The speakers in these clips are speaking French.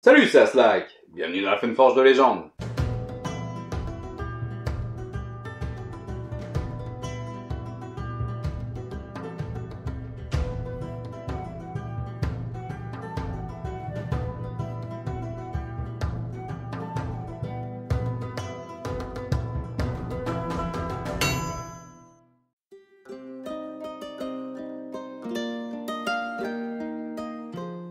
Salut, c'est Aslak Bienvenue dans la Funforge de légende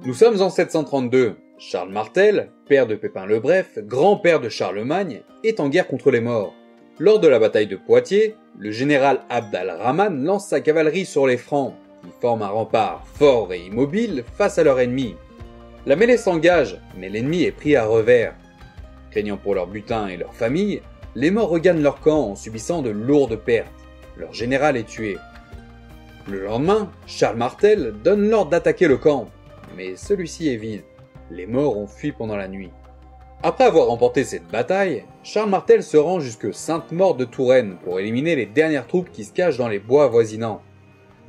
Nous sommes en 732. Charles Martel, père de Pépin le Bref, grand-père de Charlemagne, est en guerre contre les morts. Lors de la bataille de Poitiers, le général Abd al-Rahman lance sa cavalerie sur les Francs, qui forment un rempart fort et immobile face à leur ennemi. La mêlée s'engage, mais l'ennemi est pris à revers. Craignant pour leur butin et leur famille, les morts regagnent leur camp en subissant de lourdes pertes. Leur général est tué. Le lendemain, Charles Martel donne l'ordre d'attaquer le camp, mais celui-ci est vide. Les morts ont fui pendant la nuit. Après avoir remporté cette bataille, Charles Martel se rend jusque Sainte-Maure de Touraine pour éliminer les dernières troupes qui se cachent dans les bois avoisinants.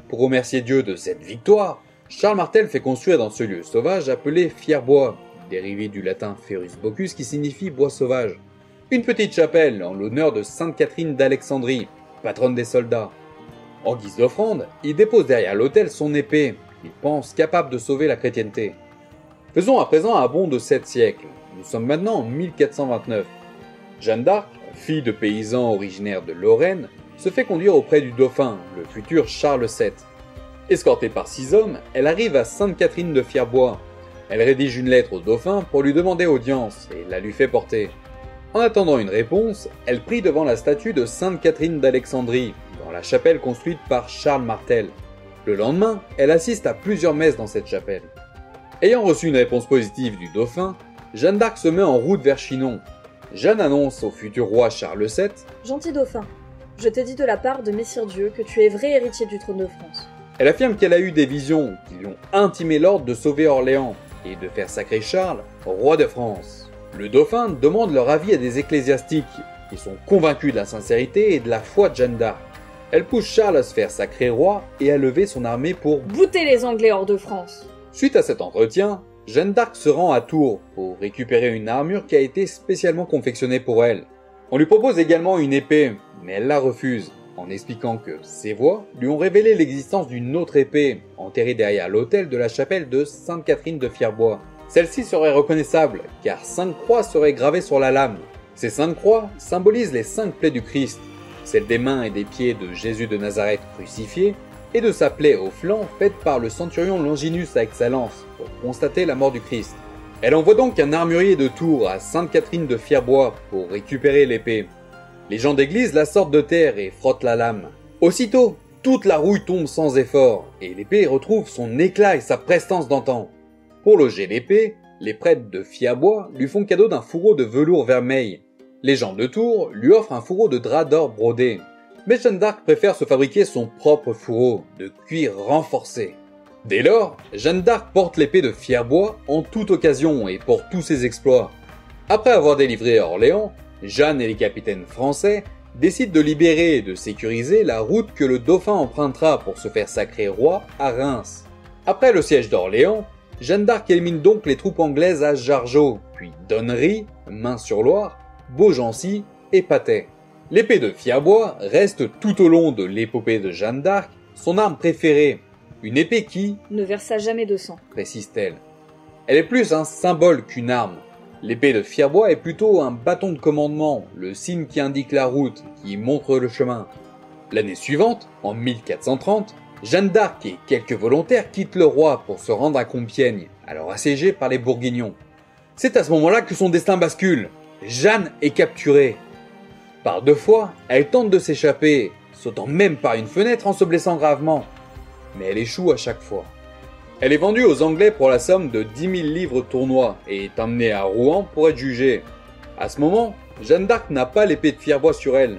Pour remercier Dieu de cette victoire, Charles Martel fait construire dans ce lieu sauvage appelé Fierbois, dérivé du latin Ferus Bocus qui signifie bois sauvage, une petite chapelle en l'honneur de Sainte Catherine d'Alexandrie, patronne des soldats. En guise d'offrande, il dépose derrière l'autel son épée, il pense capable de sauver la chrétienté. Faisons à présent un bond de 7 siècles. Nous sommes maintenant en 1429. Jeanne d'Arc, fille de paysans originaires de Lorraine, se fait conduire auprès du dauphin, le futur Charles VII. Escortée par six hommes, elle arrive à Sainte-Catherine de Fierbois. Elle rédige une lettre au dauphin pour lui demander audience et la lui fait porter. En attendant une réponse, elle prie devant la statue de Sainte Catherine d'Alexandrie, dans la chapelle construite par Charles Martel. Le lendemain, elle assiste à plusieurs messes dans cette chapelle. Ayant reçu une réponse positive du dauphin, Jeanne d'Arc se met en route vers Chinon. Jeanne annonce au futur roi Charles VII Gentil dauphin, je t'ai dit de la part de Messire Dieu que tu es vrai héritier du trône de France. Elle affirme qu'elle a eu des visions qui lui ont intimé l'ordre de sauver Orléans et de faire sacrer Charles roi de France. Le dauphin demande leur avis à des ecclésiastiques qui sont convaincus de la sincérité et de la foi de Jeanne d'Arc. Elle pousse Charles à se faire sacrer roi et à lever son armée pour Bouter les Anglais hors de France Suite à cet entretien, Jeanne d'Arc se rend à Tours pour récupérer une armure qui a été spécialement confectionnée pour elle. On lui propose également une épée, mais elle la refuse, en expliquant que ses voix lui ont révélé l'existence d'une autre épée, enterrée derrière l'autel de la chapelle de Sainte-Catherine de Fierbois. Celle-ci serait reconnaissable, car cinq croix seraient gravées sur la lame. Ces cinq croix symbolisent les cinq plaies du Christ, celle des mains et des pieds de Jésus de Nazareth crucifié, et de sa plaie au flanc faite par le centurion Longinus avec sa lance, pour constater la mort du Christ. Elle envoie donc un armurier de Tours à Sainte-Catherine de Fierbois pour récupérer l'épée. Les gens d'église la sortent de terre et frottent la lame. Aussitôt, toute la rouille tombe sans effort, et l'épée retrouve son éclat et sa prestance d'antan. Pour loger l'épée, les prêtres de Fierbois lui font cadeau d'un fourreau de velours vermeil, les gens de Tours lui offrent un fourreau de drap d'or brodé. Mais Jeanne d'Arc préfère se fabriquer son propre fourreau, de cuir renforcé. Dès lors, Jeanne d'Arc porte l'épée de Fierbois en toute occasion et pour tous ses exploits. Après avoir délivré Orléans, Jeanne et les capitaines français décident de libérer et de sécuriser la route que le dauphin empruntera pour se faire sacrer roi à Reims. Après le siège d'Orléans, Jeanne d'Arc élimine donc les troupes anglaises à Jargeau, puis Donnery, Main-sur-Loire, Beaugency et Patay. L'épée de Fierbois reste tout au long de l'épopée de Jeanne d'Arc son arme préférée, une épée qui ne versa jamais de sang, précise-t-elle. Elle est plus un symbole qu'une arme. L'épée de Fierbois est plutôt un bâton de commandement, le signe qui indique la route, qui montre le chemin. L'année suivante, en 1430, Jeanne d'Arc et quelques volontaires quittent le roi pour se rendre à Compiègne, alors assiégée par les Bourguignons. C'est à ce moment-là que son destin bascule. Jeanne est capturée. Par deux fois, elle tente de s'échapper, sautant même par une fenêtre en se blessant gravement. Mais elle échoue à chaque fois. Elle est vendue aux Anglais pour la somme de 10 000 livres tournois et est emmenée à Rouen pour être jugée. À ce moment, Jeanne d'Arc n'a pas l'épée de Fierbois sur elle.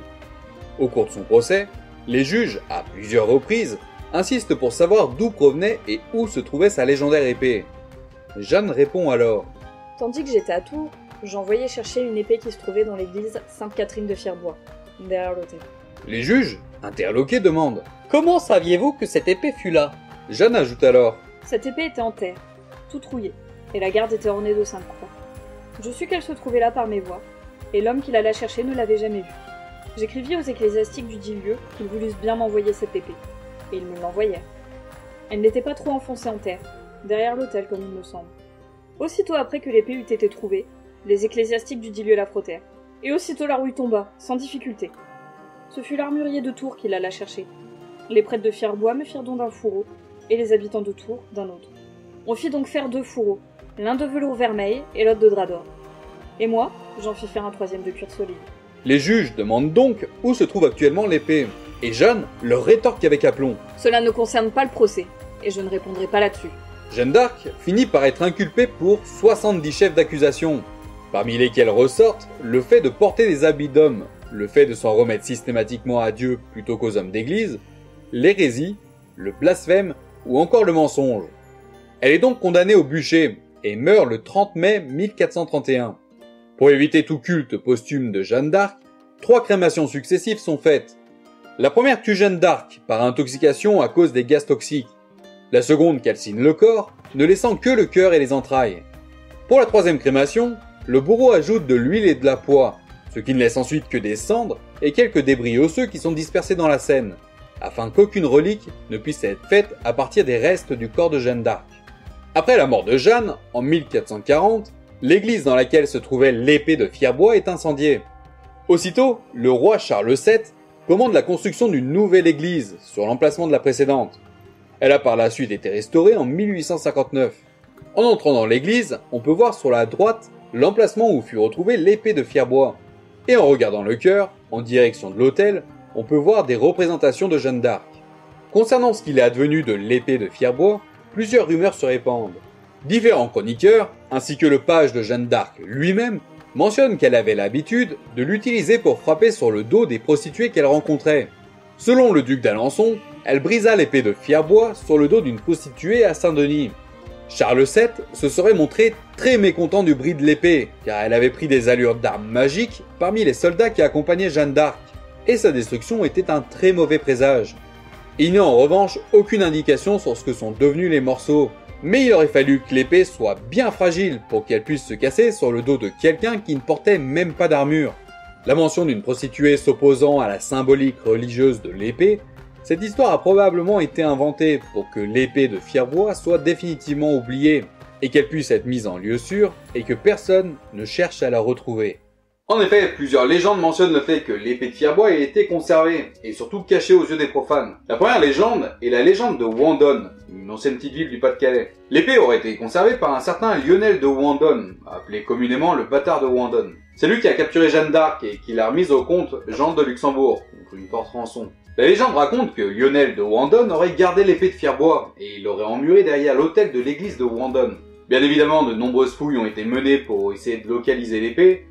Au cours de son procès, les juges, à plusieurs reprises, insistent pour savoir d'où provenait et où se trouvait sa légendaire épée. Jeanne répond alors Tandis que j'étais à Tours, j'envoyais chercher une épée qui se trouvait dans l'église Sainte-Catherine de Fierbois, derrière l'hôtel. Les juges, interloqués, demandent Comment saviez-vous que cette épée fut là? Jeanne ajoute alors Cette épée était en terre, toute rouillée, et la garde était ornée de cinq croix. Je sus qu'elle se trouvait là par mes voix, et l'homme qui la la chercher ne l'avait jamais vue. J'écrivis aux ecclésiastiques du dit lieu qu'ils voulussent bien m'envoyer cette épée, et ils me l'envoyèrent. Elle n'était pas trop enfoncée en terre, derrière l'autel comme il me semble. Aussitôt après que l'épée eut été trouvée, les ecclésiastiques du dit lieu la frottèrent, et aussitôt la rouille tomba, sans difficulté. Ce fut l'armurier de Tours qui l'alla chercher. Les prêtres de Fierbois me firent don d'un fourreau, et les habitants de Tours d'un autre. On fit donc faire deux fourreaux, l'un de velours vermeil et l'autre de drap d'or. Et moi, j'en fis faire un troisième de cuir solide. Les juges demandent donc où se trouve actuellement l'épée. Et Jeanne leur rétorque avec aplomb. Cela ne concerne pas le procès, et je ne répondrai pas là-dessus. Jeanne d'Arc finit par être inculpée pour 70 chefs d'accusation, parmi lesquels ressortent le fait de porter des habits d'homme, le fait de s'en remettre systématiquement à Dieu plutôt qu'aux hommes d'église, l'hérésie, le blasphème ou encore le mensonge. Elle est donc condamnée au bûcher et meurt le 30 mai 1431. Pour éviter tout culte posthume de Jeanne d'Arc, trois crémations successives sont faites. La première tue Jeanne d'Arc par intoxication à cause des gaz toxiques. La seconde calcine le corps, ne laissant que le cœur et les entrailles. Pour la troisième crémation, le bourreau ajoute de l'huile et de la poix, ce qui ne laisse ensuite que des cendres et quelques débris osseux qui sont dispersés dans la Seine, afin qu'aucune relique ne puisse être faite à partir des restes du corps de Jeanne d'Arc. Après la mort de Jeanne, en 1440, l'église dans laquelle se trouvait l'épée de Fierbois est incendiée. Aussitôt, le roi Charles VII commande la construction d'une nouvelle église sur l'emplacement de la précédente. Elle a par la suite été restaurée en 1859. En entrant dans l'église, on peut voir sur la droite l'emplacement où fut retrouvée l'épée de Fierbois. Et en regardant le cœur, en direction de l'autel, on peut voir des représentations de Jeanne d'Arc. Concernant ce qu'il est advenu de l'épée de Fierbois, plusieurs rumeurs se répandent. Différents chroniqueurs, ainsi que le page de Jeanne d'Arc lui-même, mentionnent qu'elle avait l'habitude de l'utiliser pour frapper sur le dos des prostituées qu'elle rencontrait. Selon le duc d'Alençon, elle brisa l'épée de Fierbois sur le dos d'une prostituée à Saint-Denis. Charles VII se serait montré très mécontent du bris de l'épée, car elle avait pris des allures d'armes magiques parmi les soldats qui accompagnaient Jeanne d'Arc, et sa destruction était un très mauvais présage. Il n'y a en revanche aucune indication sur ce que sont devenus les morceaux, mais il aurait fallu que l'épée soit bien fragile pour qu'elle puisse se casser sur le dos de quelqu'un qui ne portait même pas d'armure. La mention d'une prostituée s'opposant à la symbolique religieuse de l'épée, cette histoire a probablement été inventée pour que l'épée de Fierbois soit définitivement oubliée, et qu'elle puisse être mise en lieu sûr, et que personne ne cherche à la retrouver. En effet, plusieurs légendes mentionnent le fait que l'épée de Fierbois ait été conservée, et surtout cachée aux yeux des profanes. La première légende est la légende de Wandon, une ancienne petite ville du Pas-de-Calais. L'épée aurait été conservée par un certain Lionel de Wandon, appelé communément le bâtard de Wandon. C'est lui qui a capturé Jeanne d'Arc et qui l'a remise au compte Jean de Luxembourg, contre une forte rançon. La légende raconte que Lionel de Wandon aurait gardé l'épée de Fierbois, et il l'aurait emmurée derrière l'hôtel de l'église de Wandon. Bien évidemment, de nombreuses fouilles ont été menées pour essayer de localiser l'épée,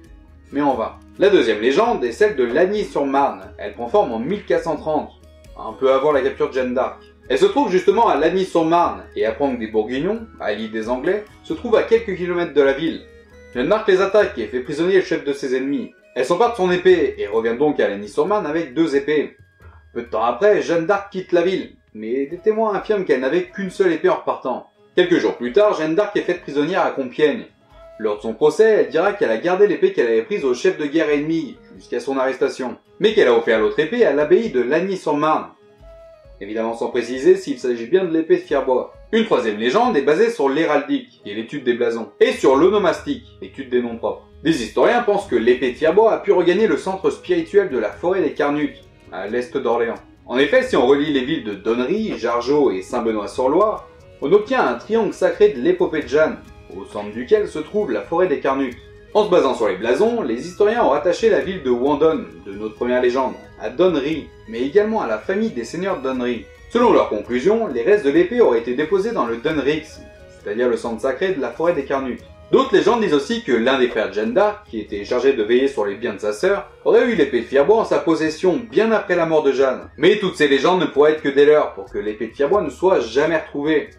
mais en vain. La deuxième légende est celle de Lagny-sur-Marne. Elle prend forme en 1430, un peu avant la capture de Jeanne d'Arc. Elle se trouve justement à Lagny-sur-Marne, et apprend que des Bourguignons, alliés des Anglais, se trouvent à quelques kilomètres de la ville. Jeanne d'Arc les attaque et fait prisonnier le chef de ses ennemis. Elle s'empare de son épée et revient donc à Lagny-sur-Marne avec deux épées. Peu de temps après, Jeanne d'Arc quitte la ville, mais des témoins affirment qu'elle n'avait qu'une seule épée en repartant. Quelques jours plus tard, Jeanne d'Arc est faite prisonnière à Compiègne. Lors de son procès, elle dira qu'elle a gardé l'épée qu'elle avait prise au chef de guerre ennemi, jusqu'à son arrestation, mais qu'elle a offert l'autre épée à l'abbaye de Lagny-sur-Marne. Évidemment sans préciser s'il s'agit bien de l'épée de Fierbois. Une troisième légende est basée sur l'héraldique, qui est l'étude des blasons, et sur l'onomastique, l'étude des noms propres. Des historiens pensent que l'épée de Fierbois a pu regagner le centre spirituel de la forêt des Carnutes, à l'est d'Orléans. En effet, si on relie les villes de Donnery, Jargeau et Saint-Benoît-sur-Loire, on obtient un triangle sacré de l'épopée de Jeanne, au centre duquel se trouve la forêt des Carnutes. En se basant sur les blasons, les historiens ont rattaché la ville de Wandon, de notre première légende, à Donnery, mais également à la famille des seigneurs de Donnery. Selon leur conclusion, les restes de l'épée auraient été déposés dans le Dunrix, c'est-à-dire le centre sacré de la forêt des Carnutes. D'autres légendes disent aussi que l'un des frères d'Arc, qui était chargé de veiller sur les biens de sa sœur, aurait eu l'épée de Fierbois en sa possession bien après la mort de Jeanne. Mais toutes ces légendes ne pourraient être que des leurs pour que l'épée de Fierbois ne soit jamais retrouvée.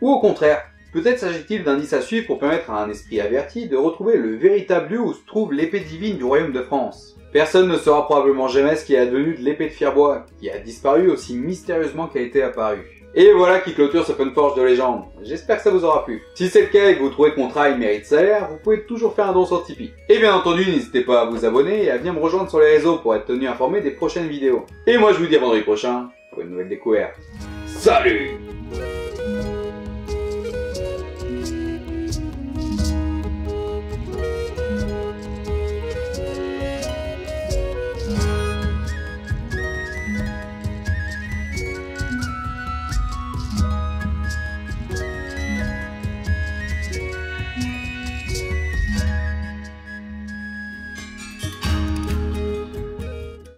Ou au contraire, peut-être s'agit-il d'indices à suivre pour permettre à un esprit averti de retrouver le véritable lieu où se trouve l'épée divine du royaume de France. Personne ne saura probablement jamais ce qui est advenu de l'épée de Fierbois, qui a disparu aussi mystérieusement qu'elle était apparue. Et voilà qui clôture ce Funforge de légende. J'espère que ça vous aura plu. Si c'est le cas et que vous trouvez que mon travail mérite salaire, vous pouvez toujours faire un don sur Tipeee. Et bien entendu, n'hésitez pas à vous abonner et à venir me rejoindre sur les réseaux pour être tenu informé des prochaines vidéos. Et moi je vous dis à vendredi prochain pour une nouvelle découverte. Salut